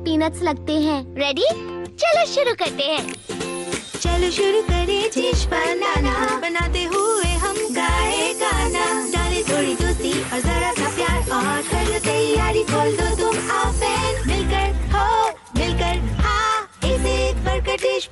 Peanuts लगते हैं। Ready चलो शुरू करते हैं। चलो शुरू करें डिश बनाना बनाते हुए हम गाए गाना। डाले थोड़ी दोस्ती और जरा सा प्यार। और कर लो तैयारी, खोल दो तुम आप मिलकर हो, मिलकर हाँ। इसे एक बर्गर डिश